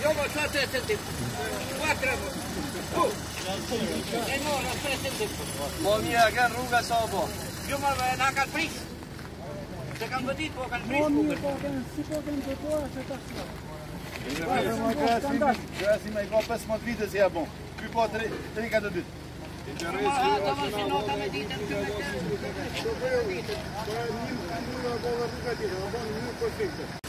Jo ma shatër të sëndipë, 4 e më, e morë asë sëndipë. të më një e gërë rruga sa o bë? Jo më nënë nënë kalpris, të kanë vëdit po kalpris. Mo më një pa gërë, si po të një përpojë, që ta qënë. Po shumë në kështë, si me i bë për ka të dhëtë. Në rrisë, si me a bërë, si me a bërë, si me a bërë, si me a bërë. Shumë dhe u, shumë